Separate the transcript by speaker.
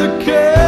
Speaker 1: the care.